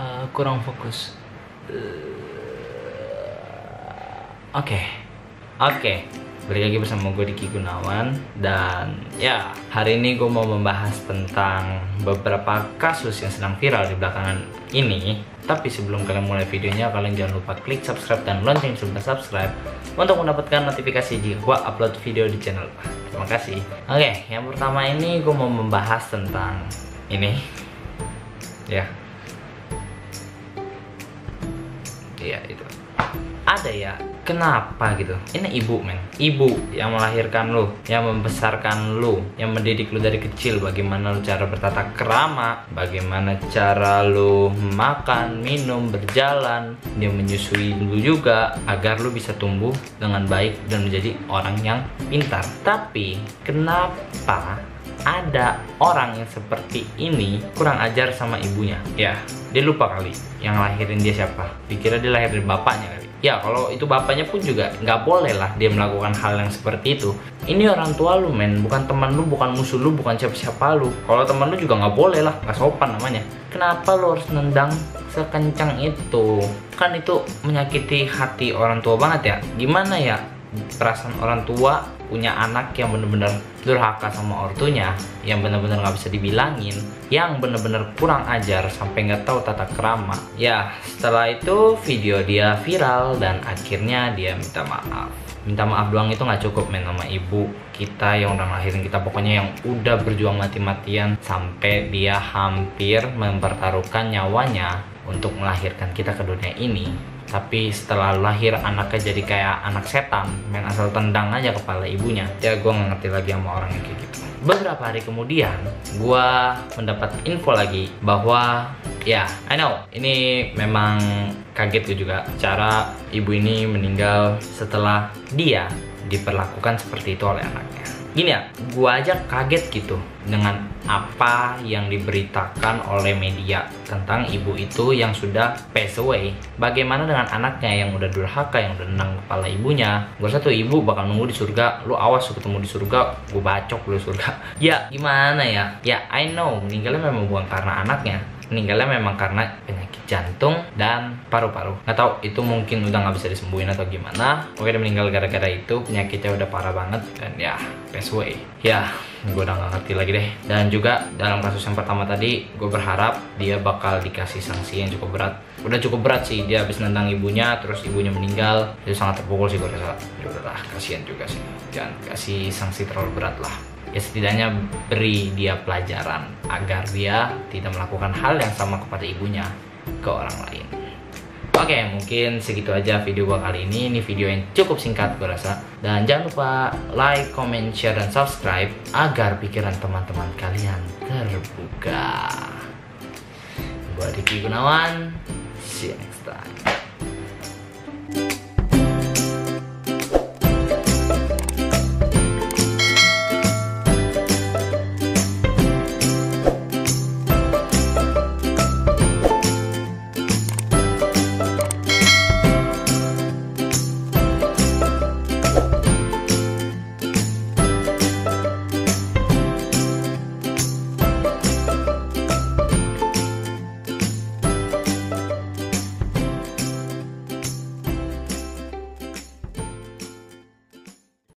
uh, kurang fokus. Oke, oke. Balik lagi bersama gue Diki Gunawan dan ya hari ini gue mau membahas tentang beberapa kasus yang sedang viral di belakangan ini. Tapi sebelum kalian mulai videonya, kalian jangan lupa klik subscribe dan lonceng sebelum subscribe untuk mendapatkan notifikasi jika gue upload video di channel. Terima kasih. Oke, yang pertama ini gue mau membahas tentang ini. Ya, Iya itu. Ada ya, kenapa gitu? Ini ibu men, ibu yang melahirkan lu, yang membesarkan lu, yang mendidik lu dari kecil. Bagaimana lu cara bertata kerama, bagaimana cara lu makan, minum, berjalan, dia menyusui lu juga agar lu bisa tumbuh dengan baik dan menjadi orang yang pintar. Tapi kenapa ada orang yang seperti ini kurang ajar sama ibunya. Ya dia lupa kali yang lahirin dia siapa. Dikira dia lahir dari bapaknya kali. Ya kalau itu bapaknya pun juga nggak boleh lah dia melakukan hal yang seperti itu. Ini orang tua lu men. Bukan teman lu bukan musuh lu bukan siapa-siapa lu. Kalau teman lu juga nggak boleh lah nggak sopan namanya. Kenapa lu harus nendang sekencang itu? Kan itu menyakiti hati orang tua banget ya. Gimana ya perasaan orang tua punya anak yang bener-bener durhaka sama ortunya yang bener-bener nggak bisa dibilangin yang bener-bener kurang ajar sampai nggak tahu tata kerama ya setelah itu video dia viral dan akhirnya dia minta maaf. Minta maaf doang itu nggak cukup men sama ibu kita yang udah ngelahirin kita. Pokoknya yang udah berjuang mati-matian sampai dia hampir mempertaruhkan nyawanya untuk melahirkan kita ke dunia ini tapi setelah lahir anaknya jadi kayak anak setan. Main asal tendang aja kepala ibunya. Ya gue nggak ngerti lagi sama orang yang kayak gitu. Beberapa hari kemudian gue mendapat info lagi bahwa ya I know ini memang kaget gue juga. Cara ibu ini meninggal setelah dia diperlakukan seperti itu oleh anaknya gini ya, gue aja kaget gitu dengan apa yang diberitakan oleh media tentang ibu itu yang sudah pass away. Bagaimana dengan anaknya yang udah durhaka, yang udah nendang kepala ibunya? Gue satu ibu bakal nunggu di surga. Lu awas ketemu di surga, gue bacok lu surga. Ya gimana ya? Ya I know meninggalnya memang bukan karena anaknya. Meninggalnya memang karena penyakit jantung dan paru-paru. Nggak tahu itu mungkin udah nggak bisa disembuhin atau gimana. Oke dia meninggal gara-gara itu penyakitnya udah parah banget dan ya pass away. Ya gue udah nggak ngerti lagi deh. Dan juga dalam kasus yang pertama tadi gue berharap dia bakal dikasih sanksi yang cukup berat. Udah cukup berat sih dia habis nendang ibunya terus ibunya meninggal. Itu sangat terpukul sih gue rasa. Ya udahlah kasihan juga sih. Jangan kasih sanksi terlalu berat lah ya setidaknya beri dia pelajaran agar dia tidak melakukan hal yang sama kepada ibunya ke orang lain. Oke, mungkin segitu aja video gua kali ini. Ini video yang cukup singkat gue rasa. Dan jangan lupa like, comment, share, dan subscribe agar pikiran teman-teman kalian terbuka. Gua Diki Gunawan. See you next time.